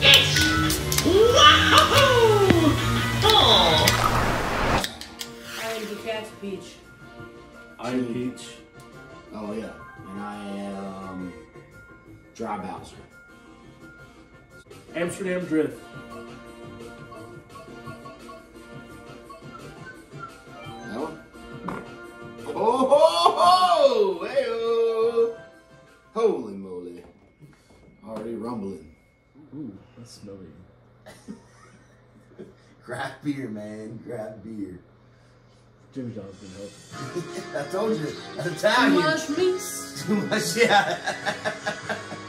It's Wahoo! Oh! I am the cat's peach. I'm Peach. Oh yeah, and I am Dry Bowser. Amsterdam Drift. That one? Oh ho ho! Hey Holy moly! Already rumbling. Ooh, that's smelly. Craft beer, man. Craft beer. Jimmy John's been helping. I told you, Too much meats. Too much, yeah.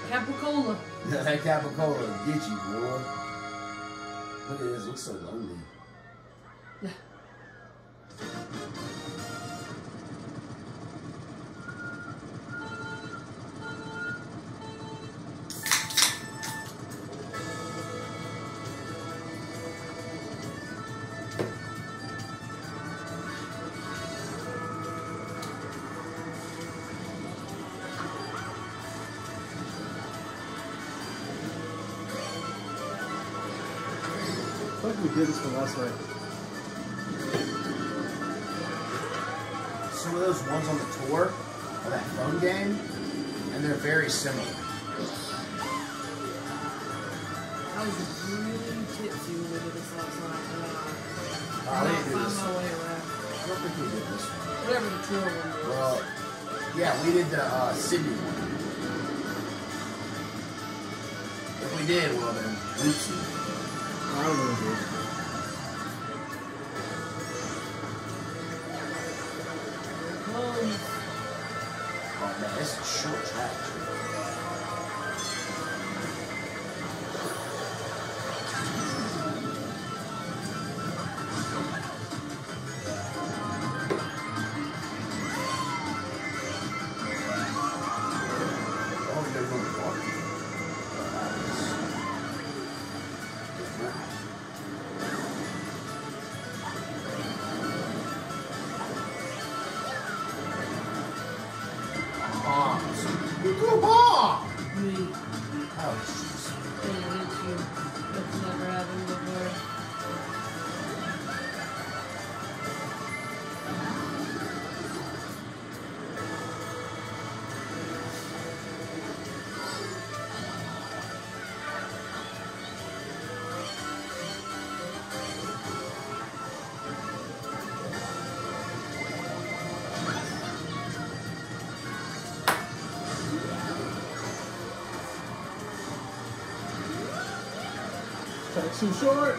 Capricola. that Capicola will get you, boy. Look at this, looks so lonely. We did this one last night. Some of those ones on the tour are that phone game, and they're very similar. I was really tipsy when we did this last night. Oh, I didn't do this one. way around. I don't think we did this one. Whatever the tour one was. Well, yeah, we did the uh, Sydney one. If we did, well then, oopsie. I don't know. Man, this is short track. Tudo bom? Sim. Ah, Track's too short.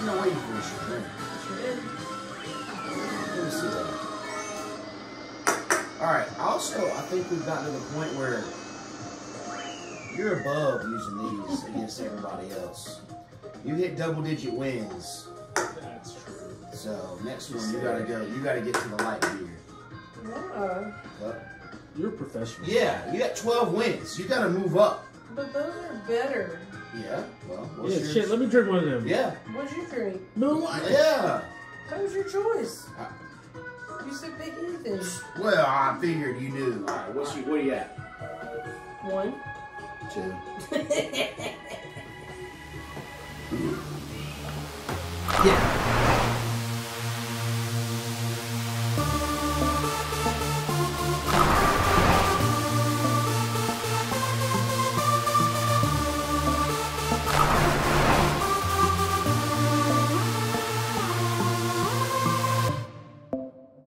There's no way you finish your drink. Sure did. Let me see that. Alright, also, I think we've gotten to the point where you're above using these against everybody else. You hit double digit wins. That's true. So next one you gotta go. You gotta get to the light beer. Why? But, You're a professional. yeah, you got 12 wins. You gotta move up. But those are better. Yeah. Well, what's Yeah, your- shit, let me drink one of them. Yeah. What'd you drink? No, what? Yeah. That was your choice. Uh, You said pick anything. Well, I figured you knew. All right. What's you? What are you at? One. Two. Yeah.